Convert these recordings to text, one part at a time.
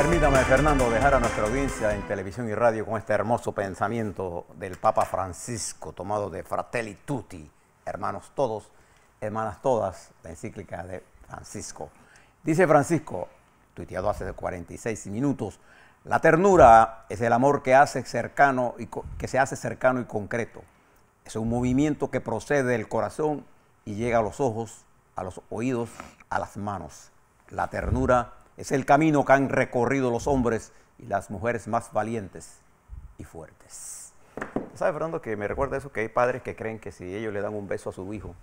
Permítame, Fernando, dejar a nuestra audiencia en televisión y radio con este hermoso pensamiento del Papa Francisco, tomado de Fratelli Tutti, hermanos todos, hermanas todas, la encíclica de Francisco. Dice Francisco, tuiteado hace 46 minutos, la ternura es el amor que, hace cercano y que se hace cercano y concreto. Es un movimiento que procede del corazón y llega a los ojos, a los oídos, a las manos. La ternura es el camino que han recorrido los hombres y las mujeres más valientes y fuertes. ¿Sabe, Fernando, que me recuerda eso, que hay padres que creen que si ellos le dan un beso a su hijo,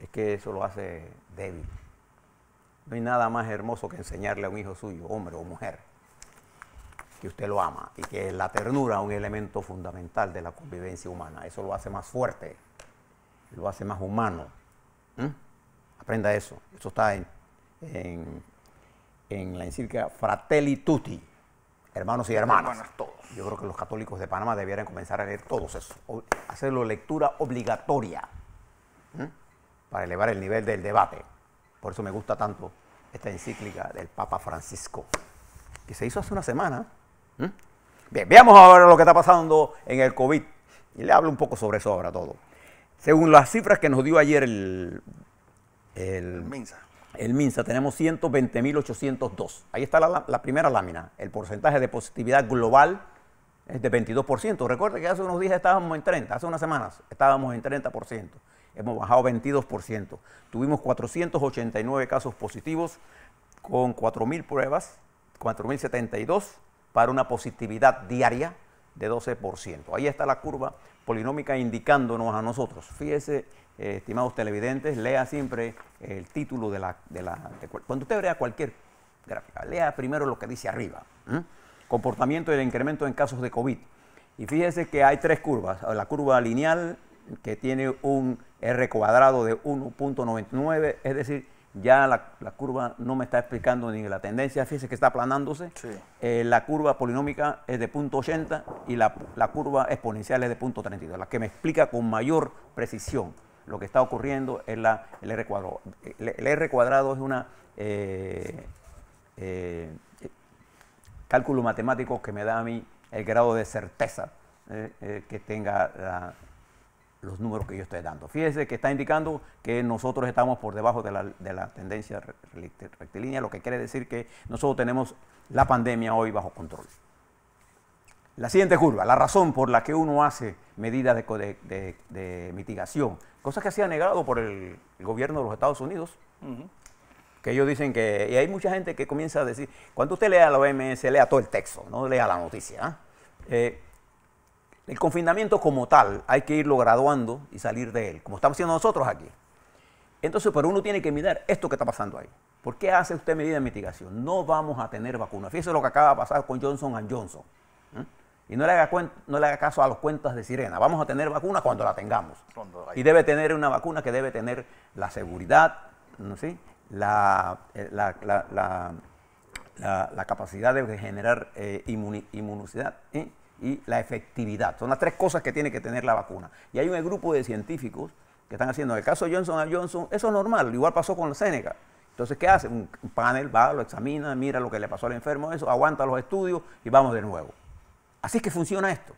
es que eso lo hace débil. No hay nada más hermoso que enseñarle a un hijo suyo, hombre o mujer, que usted lo ama y que la ternura es un elemento fundamental de la convivencia humana. Eso lo hace más fuerte, lo hace más humano. Aprenda eso. Eso está en en la encíclica Fratelli Tutti, hermanos y hermanas. todos. Yo creo que los católicos de Panamá debieran comenzar a leer todos eso, hacerlo lectura obligatoria para elevar el nivel del debate. Por eso me gusta tanto esta encíclica del Papa Francisco, que se hizo hace una semana. Bien, veamos ahora lo que está pasando en el COVID. Y le hablo un poco sobre eso ahora todo. Según las cifras que nos dio ayer el, el, el MINSA tenemos 120.802. Ahí está la, primera lámina. El porcentaje de positividad global es de 22%. Recuerde que hace unos días estábamos en 30, hace unas semanas estábamos en 30%. Hemos bajado 22%. Tuvimos 489 casos positivos con 4.000 pruebas, 4.072 para una positividad diaria de 12%. Ahí está la curva polinómica indicándonos a nosotros. Fíjese eh, estimados televidentes, lea siempre el título de la... De la cuando usted vea cualquier gráfica, lea primero lo que dice arriba. Comportamiento del incremento en casos de COVID. Y fíjese que hay tres curvas. La curva lineal, que tiene un R cuadrado de 1.99, es decir, ya la, curva no me está explicando ni la tendencia, fíjese que está aplanándose. Eh, la curva polinómica es de 0.80 y la, la, curva exponencial es de 0.32, la que me explica con mayor precisión lo que está ocurriendo es la, el R cuadrado. El, R cuadrado es un eh, eh, cálculo matemático que me da a mí el grado de certeza eh, que tenga los números que yo estoy dando. Fíjese que está indicando que nosotros estamos por debajo de la, de la tendencia rectilínea, lo que quiere decir que nosotros tenemos la pandemia hoy bajo control. La siguiente curva, la razón por la que uno hace medidas de, mitigación, cosas que se ha negado por el, gobierno de los Estados Unidos, que ellos dicen que, y hay mucha gente que comienza a decir, cuando usted lea la OMS, lea todo el texto, no lea la noticia. ¿ah? Eh, el confinamiento como tal hay que irlo graduando y salir de él, como estamos haciendo nosotros aquí. Entonces, pero uno tiene que mirar esto que está pasando ahí. ¿Por qué hace usted medidas de mitigación? No vamos a tener vacunas. Fíjese lo que acaba de pasar con Johnson Johnson. Y no le, haga no le haga caso a los cuentas de sirena. Vamos a tener vacuna cuando la tengamos. y debe tener una vacuna que debe tener la seguridad, eh, la, la, capacidad de generar eh, inmunicidad ¿eh? y la efectividad. Son las tres cosas que tiene que tener la vacuna. Y hay un grupo de científicos que están haciendo, en el caso de Johnson Johnson, eso es normal, igual pasó con la Seneca. Entonces, ¿qué hace? Un panel va, lo examina, mira lo que le pasó al enfermo, eso, aguanta los estudios y vamos de nuevo. Así es que funciona esto.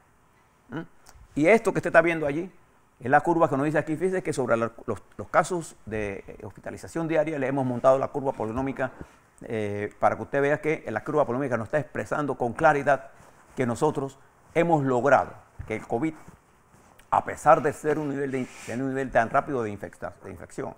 Y esto que usted está viendo allí es la curva que nos dice aquí. Fíjese que sobre los, casos de eh, hospitalización diaria le hemos montado la curva polinómica eh, para que usted vea que la curva polinómica nos está expresando con claridad que nosotros hemos logrado que el COVID, a pesar de ser un nivel, de, un nivel tan rápido de, de infección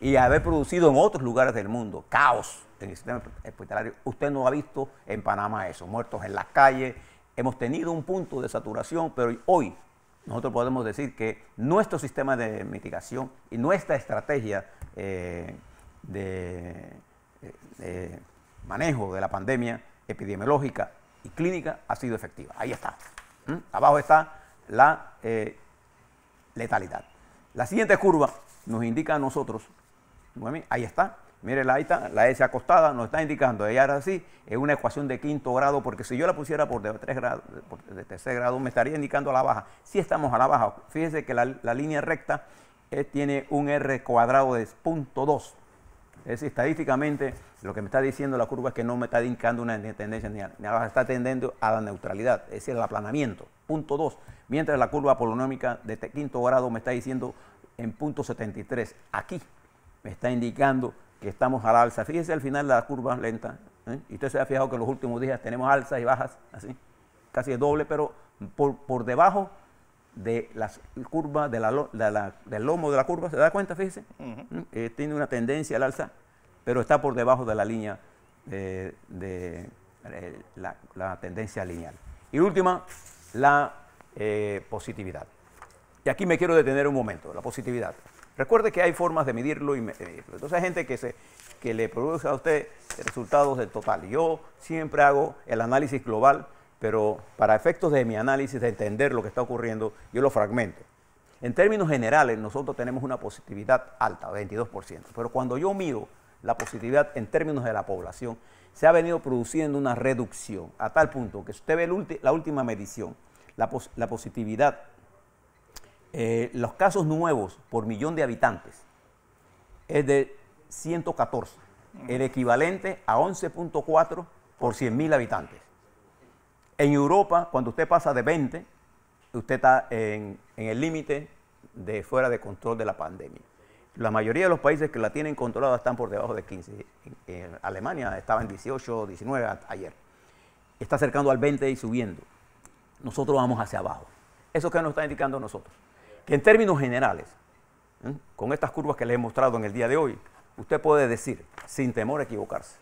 y haber producido en otros lugares del mundo caos en el sistema hospitalario, usted no ha visto en Panamá eso, muertos en las calles, hemos tenido un punto de saturación, pero hoy nosotros podemos decir que nuestro sistema de mitigación y nuestra estrategia eh, de, manejo de la pandemia epidemiológica y clínica ha sido efectiva. Ahí está. Abajo está la eh, letalidad. La siguiente curva nos indica a nosotros, ahí está, Mire, la, la S acostada nos está indicando, ella era así, es una ecuación de quinto grado, porque si yo la pusiera por de, tres grados, de tercer grado, me estaría indicando a la baja. Si estamos a la baja, fíjese que la, línea recta eh, tiene un R cuadrado de 0.2. Es decir, estadísticamente lo que me está diciendo la curva es que no me está indicando una tendencia ni a, ni a está tendiendo a la neutralidad, es decir, al aplanamiento. Punto 2. Mientras la curva polonómica de quinto grado me está diciendo en punto 73. Aquí me está indicando que estamos al alza. Fíjese al final de la curva lenta. ¿eh? Y usted se ha fijado que en los últimos días tenemos alzas y bajas, así, casi el doble, pero por, por debajo de la curva de la, del lomo de la curva, ¿se da cuenta? Fíjese. ¿Mm? Eh, tiene una tendencia al alza, pero está por debajo de la línea de, eh, la, tendencia lineal. Y última, la positividad. Y aquí me quiero detener un momento, la positividad. Recuerde que hay formas de medirlo y medirlo. Entonces hay gente que, se, que le produce a usted resultados del total. Yo siempre hago el análisis global pero para efectos de mi análisis, de entender lo que está ocurriendo, yo lo fragmento. En términos generales, nosotros tenemos una positividad alta, 22%, pero cuando yo miro la positividad en términos de la población, se ha venido produciendo una reducción a tal punto que si usted ve la última medición, la, positividad, eh, los casos nuevos por millón de habitantes es de 114, el equivalente a 11.4 por 100 mil habitantes. En Europa, cuando usted pasa de 20, usted está en, el límite de fuera de control de la pandemia. La mayoría de los países que la tienen controlada están por debajo de 15. En, Alemania estaba en 18, 19 ayer. Está acercando al 20 y subiendo. Nosotros vamos hacia abajo. ¿Eso qué nos está indicando nosotros? Que en términos generales, ¿eh? con estas curvas que les he mostrado en el día de hoy, usted puede decir, sin temor a equivocarse,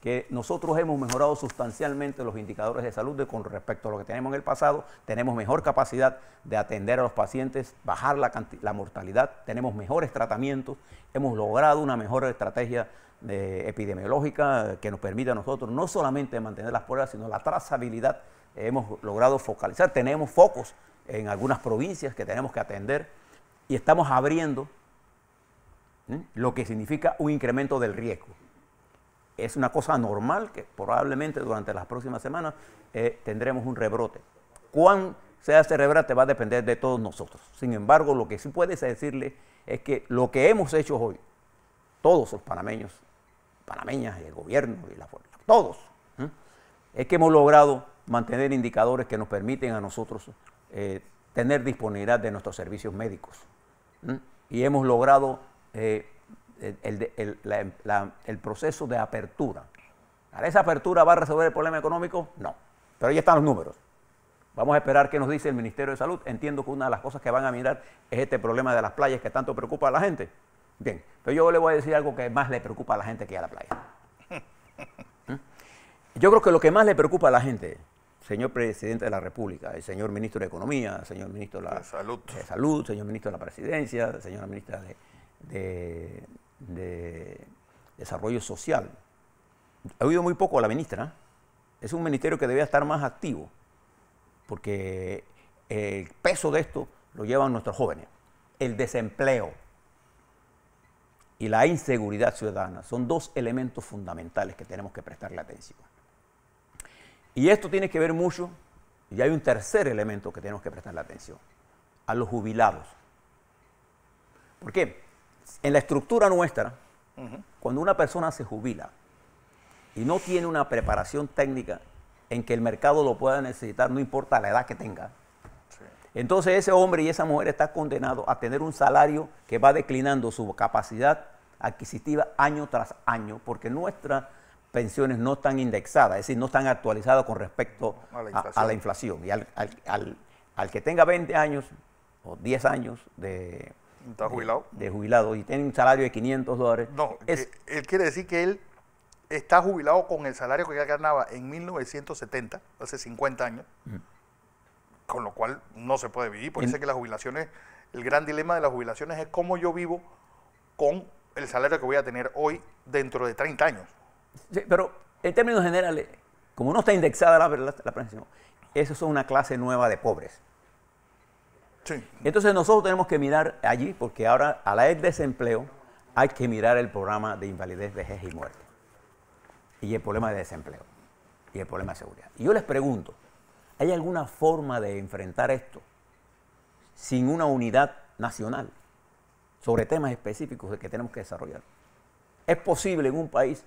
que nosotros hemos mejorado sustancialmente los indicadores de salud con respecto a lo que tenemos en el pasado, tenemos mejor capacidad de atender a los pacientes, bajar la, mortalidad, tenemos mejores tratamientos, hemos logrado una mejor estrategia epidemiológica que nos permite a nosotros no solamente mantener las pruebas, sino la trazabilidad. Hemos logrado focalizar, tenemos focos en algunas provincias que tenemos que atender y estamos abriendo lo que significa un incremento del riesgo es una cosa normal que probablemente durante las próximas semanas eh, tendremos un rebrote. Cuán sea ese rebrote va a depender de todos nosotros. Sin embargo, lo que sí puede decirle es que lo que hemos hecho hoy, todos los panameños, panameñas y el gobierno y la fuerza, todos, es que hemos logrado mantener indicadores que nos permiten a nosotros eh, tener disponibilidad de nuestros servicios médicos. Y hemos logrado eh, el, proceso de apertura. ¿Esa apertura va a resolver el problema económico? No. Pero ahí están los números. Vamos a esperar qué nos dice el Ministerio de Salud. Entiendo que una de las cosas que van a mirar es este problema de las playas que tanto preocupa a la gente. Bien, pero yo le voy a decir algo que más le preocupa a la gente que a la playa. Yo creo que lo que más le preocupa a la gente, señor presidente de la República, el señor ministro de Economía, el señor ministro de, la, Salud. de Salud, señor ministro de la Presidencia, señora ministra de, de Desarrollo Social. He oído muy poco a la ministra. Es un ministerio que debía estar más activo, porque el peso de esto lo llevan nuestros jóvenes. El desempleo y la inseguridad ciudadana son dos elementos fundamentales que tenemos que prestarle atención. Y esto tiene que ver mucho, y hay un tercer elemento que tenemos que prestarle atención, a los jubilados. ¿Por qué? en la estructura nuestra, cuando una persona se jubila y no tiene una preparación técnica en que el mercado lo pueda necesitar, no importa la edad que tenga, entonces ese hombre y esa mujer está condenado a tener un salario que va declinando su capacidad adquisitiva año tras año, porque nuestras pensiones no están indexadas, es decir, no están actualizadas con respecto a la inflación. Y al, al que tenga 20 años o 10 años de, ¿Está jubilado? De, jubilado y tiene un salario de 500 dólares. No, él quiere decir que él está jubilado con el salario que ya ganaba en 1970, hace 50 años, con lo cual no se puede vivir. Por eso que las jubilaciones, el gran dilema de las jubilaciones es cómo yo vivo con el salario que voy a tener hoy dentro de 30 años. Sí, pero en términos generales, como no está indexada la, la, la pensión, eso es una clase nueva de pobres. Entonces nosotros tenemos que mirar allí, porque ahora a la vez desempleo hay que mirar el programa de invalidez, vejez y muerte. Y el problema de desempleo. Y el problema de seguridad. Y yo les pregunto, ¿hay alguna forma de enfrentar esto sin una unidad nacional sobre temas específicos que tenemos que desarrollar? Es posible en un país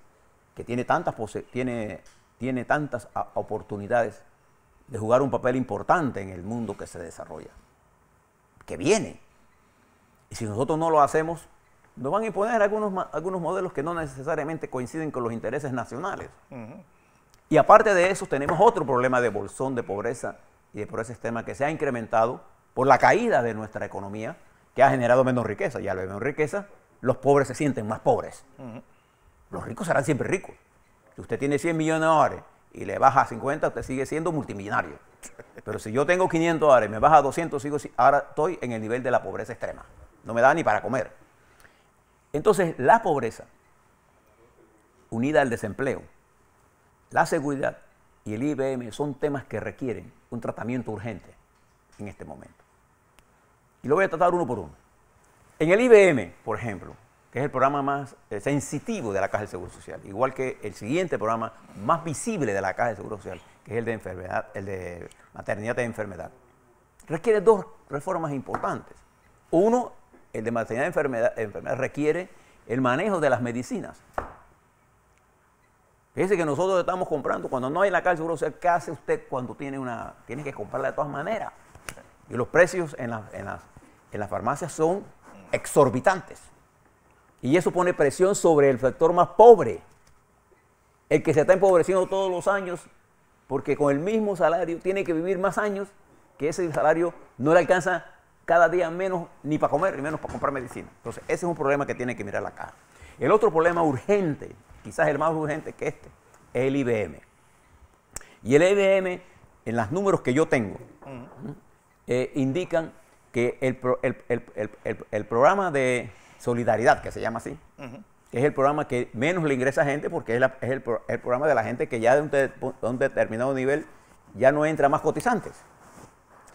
que tiene tantas, tiene, tiene tantas oportunidades de jugar un papel importante en el mundo que se desarrolla, que viene. Y si nosotros no lo hacemos, nos van a imponer algunos, algunos modelos que no necesariamente coinciden con los intereses nacionales. Y aparte de eso, tenemos otro problema de bolsón, de pobreza y de pobreza extrema que se ha incrementado por la caída de nuestra economía, que ha generado menos riqueza. Y al menos riqueza, los pobres se sienten más pobres. Los ricos serán siempre ricos. Si usted tiene 100 millones de dólares y le baja a 50, usted sigue siendo multimillonario. Pero si yo tengo 500 dólares y me baja a 200, sigo, ahora estoy en el nivel de la pobreza extrema. No me da ni para comer. Entonces, la pobreza, unida al desempleo, la seguridad y el IBM son temas que requieren un tratamiento urgente en este momento. Y lo voy a tratar uno por uno. En el IBM, por ejemplo, es el programa más eh, sensitivo de la Caja de Seguro Social, igual que el siguiente programa más visible de la Caja de Seguro Social, que es el de enfermedad, el de maternidad y enfermedad, requiere dos reformas importantes. Uno, el de maternidad y enfermedad, requiere el manejo de las medicinas. Fíjese que nosotros estamos comprando, cuando no hay en la Caja de Seguro Social, ¿qué hace usted cuando tiene una, tiene que comprarla de todas maneras? Y los precios en las farmacias son exorbitantes. Y eso pone presión sobre el sector más pobre, el que se está empobreciendo todos los años, porque con el mismo salario tiene que vivir más años, que ese salario no le alcanza cada día menos ni para comer, ni menos para comprar medicina. Entonces, ese es un problema que tiene que mirar la caja. El otro problema urgente, quizás el más urgente que este, es el IBM. Y el IBM, en los números que yo tengo, eh, indican que el, el programa de Solidaridad, que se llama así, que es el programa que menos le ingresa a gente porque es, el, programa de la gente que ya de un, determinado nivel ya no entra más cotizantes.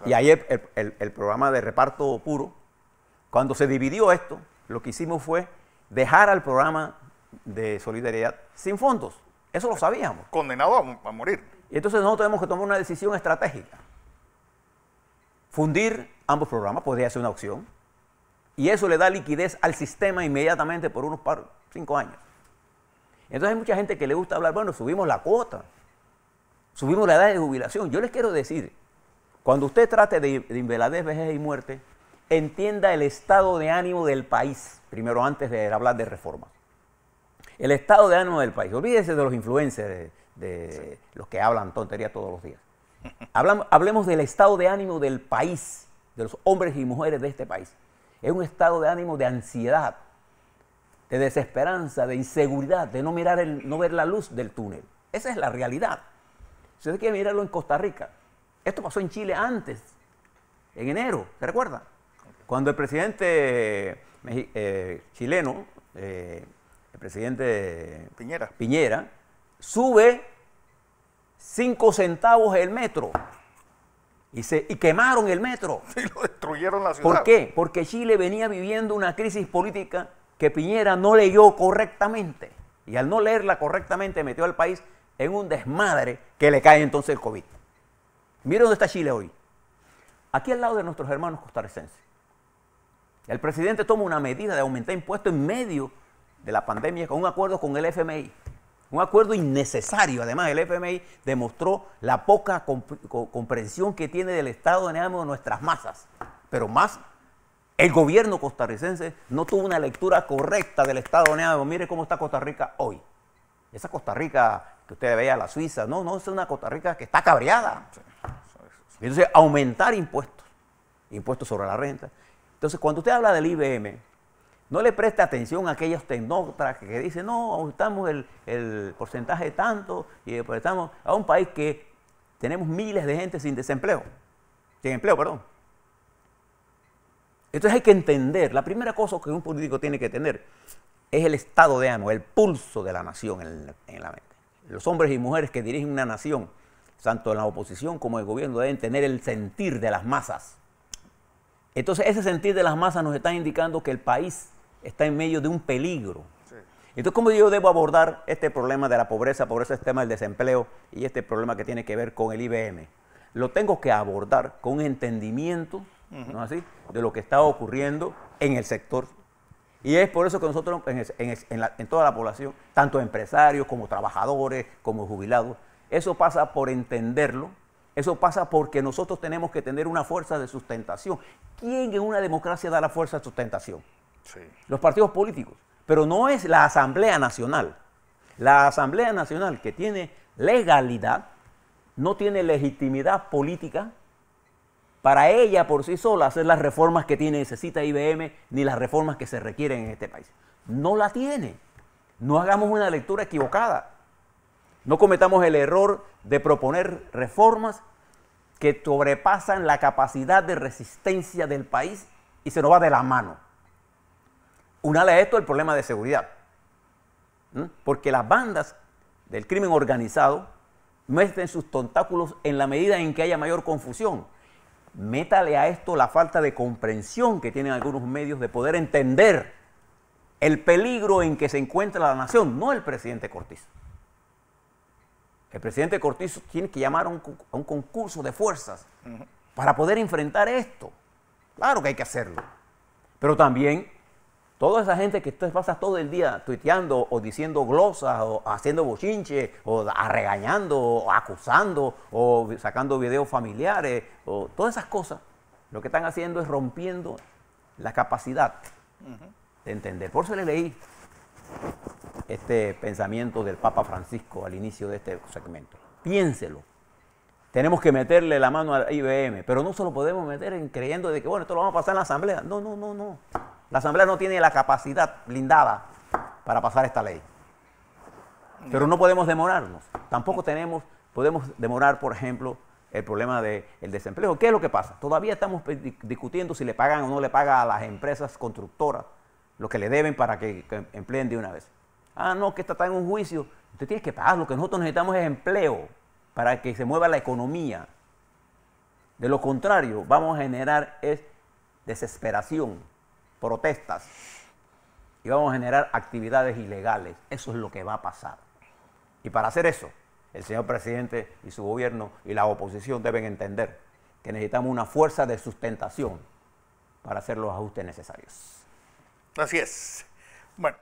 Y ahí el, programa de reparto puro, cuando se dividió esto, lo que hicimos fue dejar al programa de solidaridad sin fondos. Eso lo sabíamos. Condenado a, a morir. Y entonces nosotros tenemos que tomar una decisión estratégica. Fundir ambos programas podría ser una opción y eso le da liquidez al sistema inmediatamente por unos par, cinco años. Entonces hay mucha gente que le gusta hablar, bueno, subimos la cuota, subimos la edad de jubilación. Yo les quiero decir, cuando usted trate de, de inveladez, vejez y muerte, entienda el estado de ánimo del país, primero antes de hablar de reforma. El estado de ánimo del país. Olvídese de los influencers, de, los que hablan tontería todos los días. hablemos del estado de ánimo del país, de los hombres y mujeres de este país es un estado de ánimo de ansiedad, de desesperanza, de inseguridad, de no, mirar el, no ver la luz del túnel. Esa es la realidad. Si usted quiere mirarlo en Costa Rica, esto pasó en Chile antes, en enero, ¿se recuerda? Cuando el presidente eh, chileno, eh, el presidente Piñera. Piñera, sube cinco centavos el metro y, se, y quemaron el metro. Y lo destruyeron la ciudad. ¿Por qué? Porque Chile venía viviendo una crisis política que Piñera no leyó correctamente. Y al no leerla correctamente metió al país en un desmadre que le cae entonces el COVID. Miren dónde está Chile hoy. Aquí al lado de nuestros hermanos costarricenses. El presidente toma una medida de aumentar impuestos en medio de la pandemia con un acuerdo con el FMI. Un acuerdo innecesario. Además, el FMI demostró la poca comprensión que tiene del estado de ánimo de nuestras masas. Pero más, el gobierno costarricense no tuvo una lectura correcta del estado de ánimo. Mire cómo está Costa Rica hoy. Esa Costa Rica que usted veía, la Suiza, no, no, es una Costa Rica que está cabreada. Entonces, aumentar impuestos, impuestos sobre la renta. Entonces, cuando usted habla del IBM, no le preste atención a aquellos tecnócratas que dicen, no, aumentamos el, porcentaje de tanto y después estamos a un país que tenemos miles de gente sin desempleo, sin empleo, perdón. Entonces hay que entender, la primera cosa que un político tiene que tener es el estado de ánimo, el pulso de la nación en, en la mente. Los hombres y mujeres que dirigen una nación, tanto en la oposición como en el gobierno, deben tener el sentir de las masas. Entonces ese sentir de las masas nos está indicando que el país está en medio de un peligro. Entonces, ¿cómo yo debo abordar este problema de la pobreza, pobreza tema del desempleo y este problema que tiene que ver con el IBM? Lo tengo que abordar con un entendimiento, ¿no así?, de lo que está ocurriendo en el sector Y es por eso que nosotros en, toda la población, tanto empresarios como trabajadores, como jubilados, eso pasa por entenderlo, eso pasa porque nosotros tenemos que tener una fuerza de sustentación. ¿Quién en una democracia da la fuerza de sustentación? Los partidos políticos. Pero no es la Asamblea Nacional. La Asamblea Nacional que tiene legalidad, no tiene legitimidad política para ella por sí sola hacer las reformas que tiene, necesita IBM, ni las reformas que se requieren en este país. No la tiene. No hagamos una lectura equivocada. No cometamos el error de proponer reformas que sobrepasan la capacidad de resistencia del país y se nos va de la mano. Una de esto el problema de seguridad. Porque las bandas del crimen organizado meten sus tentáculos en la medida en que haya mayor confusión. Métale a esto la falta de comprensión que tienen algunos medios de poder entender el peligro en que se encuentra la nación, no el presidente Cortiz. El presidente Cortiz tiene que llamar a un, concurso de fuerzas para poder enfrentar esto. Claro que hay que hacerlo. Pero también toda esa gente que tú pasas todo el día tuiteando o diciendo glosas o haciendo bochinche o regañando o acusando o sacando videos familiares o todas esas cosas, lo que están haciendo es rompiendo la capacidad de entender. Por eso le leí este pensamiento del Papa Francisco al inicio de este segmento. Piénselo. Tenemos que meterle la mano al IBM, pero no solo podemos meter en creyendo de que, bueno, esto lo vamos a pasar en la Asamblea. No, no, no, no. La Asamblea no tiene la capacidad blindada para pasar esta ley. Pero no podemos demorarnos. Tampoco tenemos, podemos demorar, por ejemplo, el problema del desempleo. ¿Qué es lo que pasa? Todavía estamos discutiendo si le pagan o no le pagan a las empresas constructoras lo que le deben para que, empleen de una vez. Ah, no, que está en un juicio. Usted tiene que pagar. Lo que nosotros necesitamos es empleo para que se mueva la economía. De lo contrario, vamos a generar es desesperación, protestas y vamos a generar actividades ilegales. Eso es lo que va a pasar. Y para hacer eso, el señor presidente y su gobierno y la oposición deben entender que necesitamos una fuerza de sustentación para hacer los ajustes necesarios. Así es. Bueno.